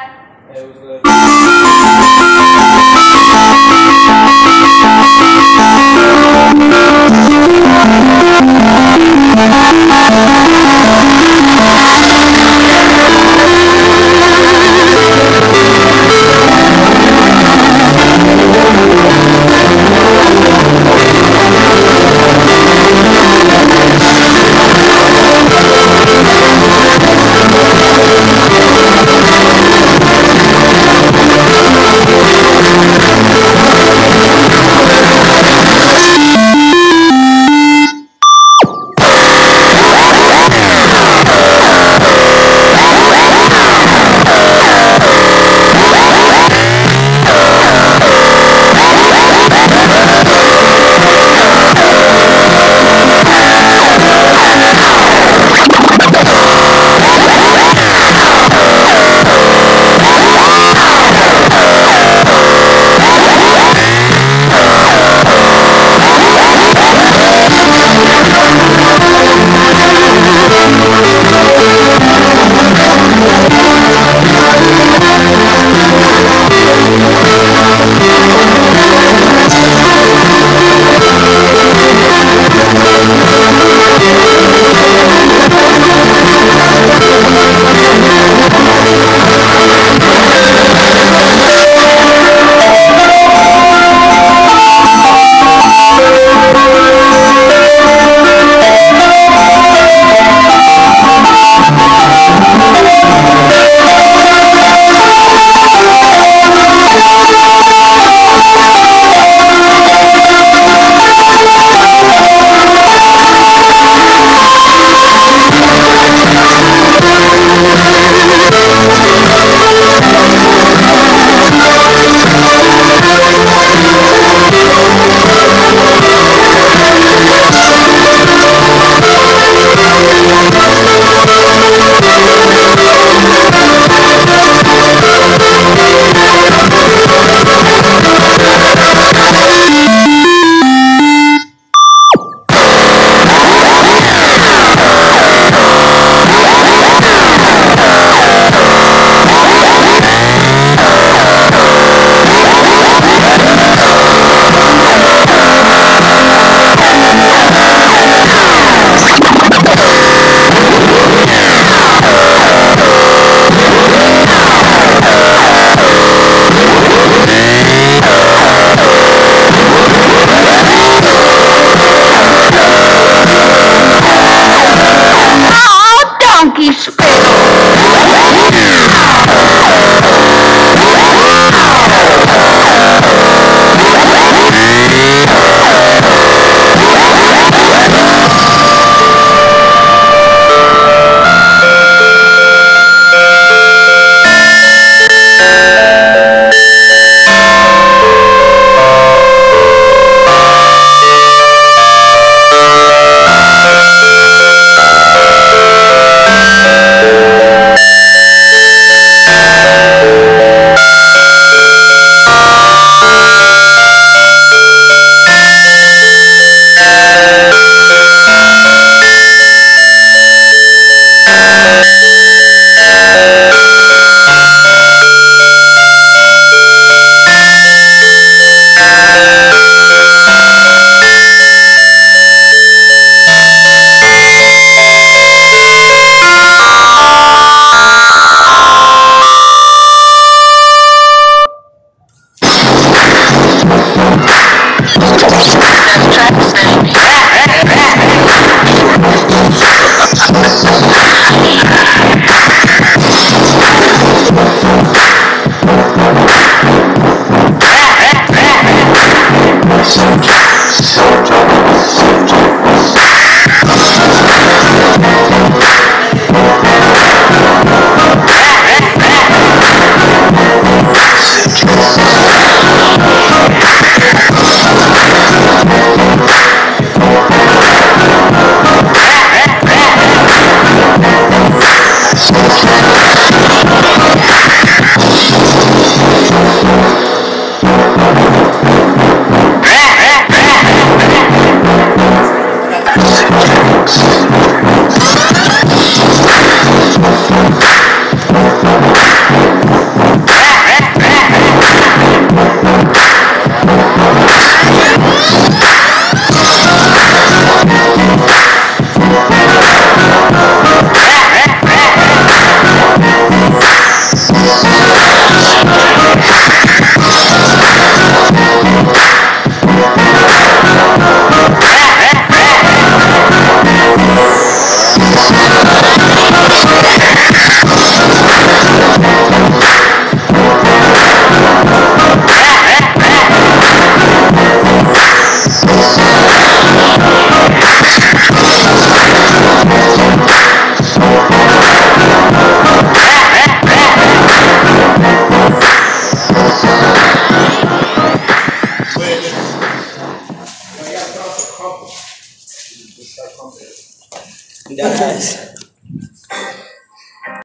É, Bye.